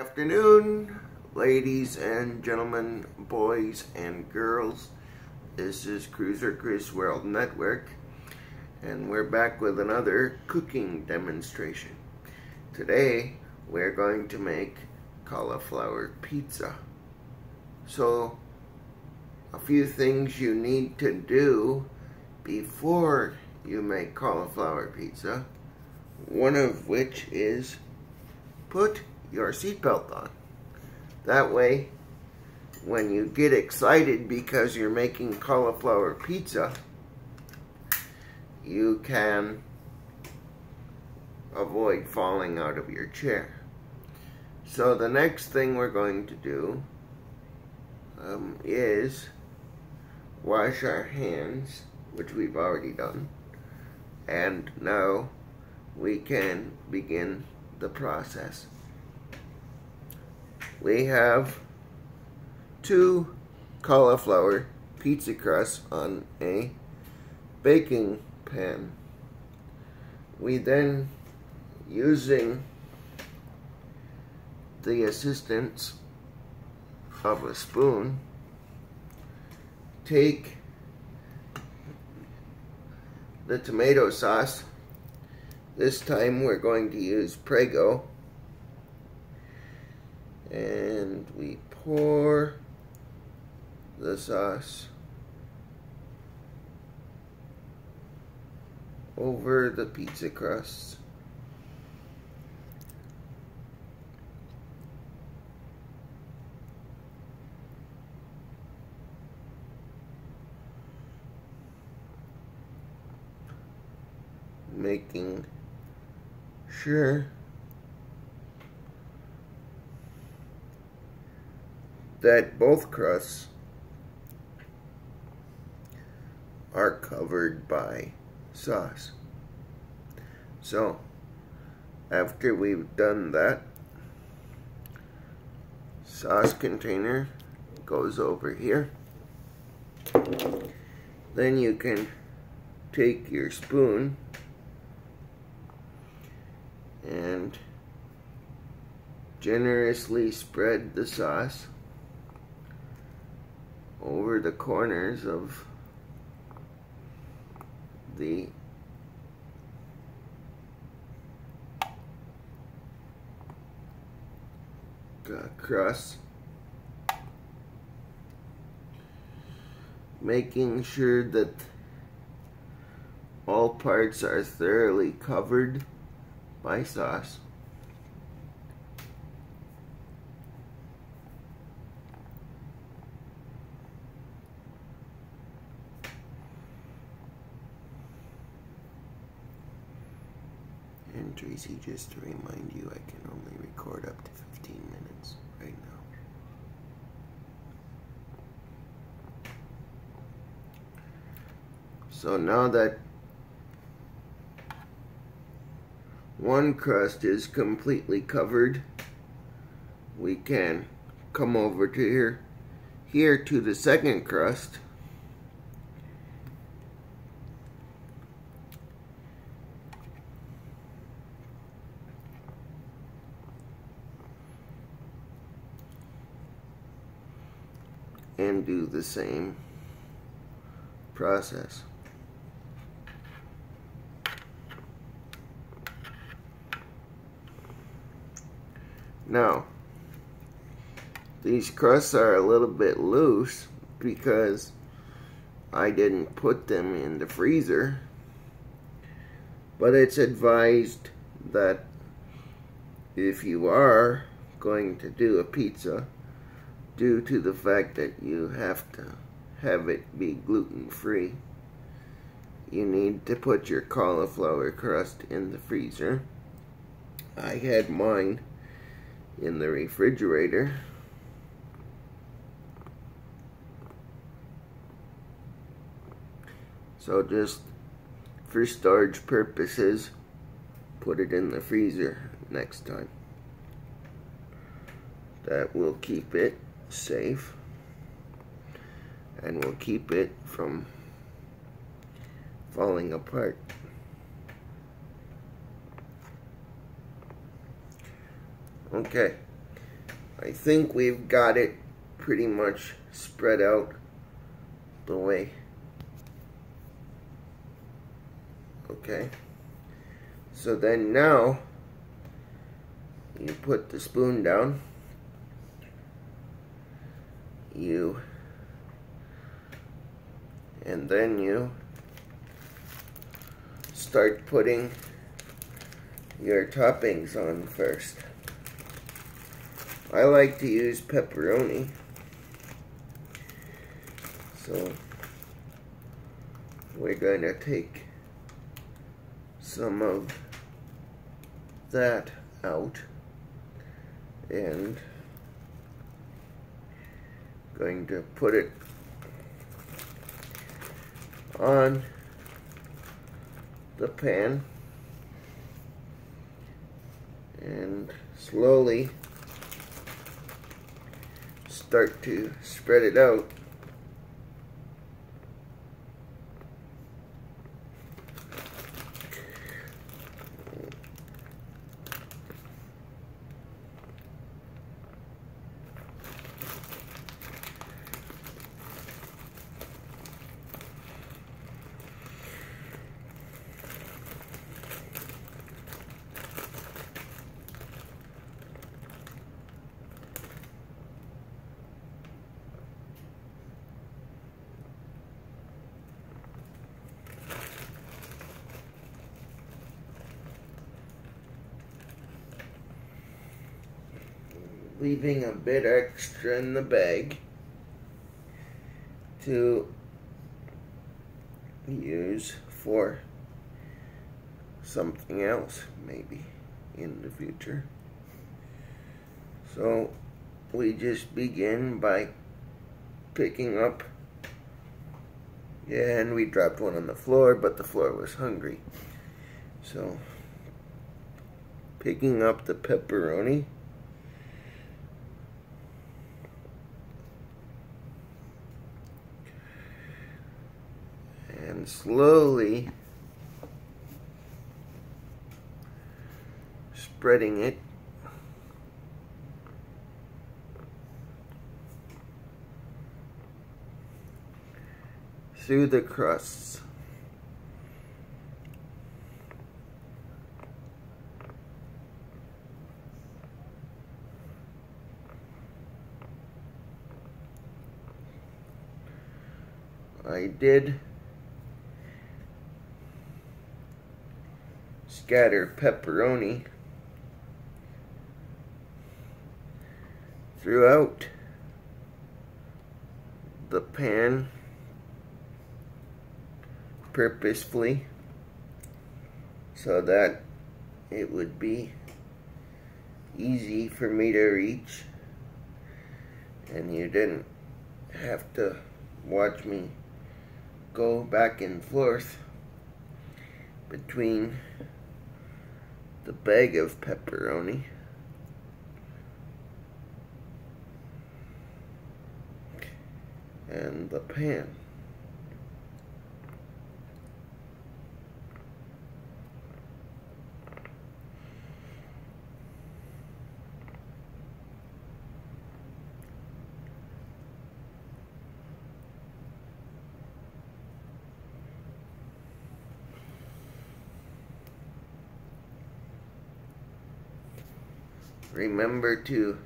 afternoon, ladies and gentlemen, boys and girls. This is Cruiser Chris World Network, and we're back with another cooking demonstration. Today, we're going to make cauliflower pizza. So, a few things you need to do before you make cauliflower pizza, one of which is put your seatbelt on. That way, when you get excited because you're making cauliflower pizza, you can avoid falling out of your chair. So the next thing we're going to do um, is wash our hands, which we've already done, and now we can begin the process we have two cauliflower pizza crusts on a baking pan. We then, using the assistance of a spoon, take the tomato sauce. This time we're going to use Prego and we pour the sauce over the pizza crust. Making sure that both crusts are covered by sauce. So, after we've done that, sauce container goes over here. Then you can take your spoon and generously spread the sauce over the corners of the crust making sure that all parts are thoroughly covered by sauce And Tracy, just to remind you, I can only record up to 15 minutes right now. So now that one crust is completely covered, we can come over to here, here to the second crust. And do the same process. Now, these crusts are a little bit loose because I didn't put them in the freezer. But it's advised that if you are going to do a pizza, due to the fact that you have to have it be gluten-free. You need to put your cauliflower crust in the freezer. I had mine in the refrigerator. So just for storage purposes, put it in the freezer next time. That will keep it safe and will keep it from falling apart. Okay, I think we've got it pretty much spread out the way. Okay. So then now you put the spoon down. You and then you start putting your toppings on first. I like to use pepperoni. So we're going to take some of that out and going to put it on the pan. And slowly start to spread it out leaving a bit extra in the bag to use for something else maybe in the future. So we just begin by picking up yeah, and we dropped one on the floor, but the floor was hungry. So, picking up the pepperoni. And slowly spreading it through the crusts. I did scatter pepperoni throughout the pan purposefully so that it would be easy for me to reach. And you didn't have to watch me go back and forth between the bag of pepperoni. And the pan. Remember to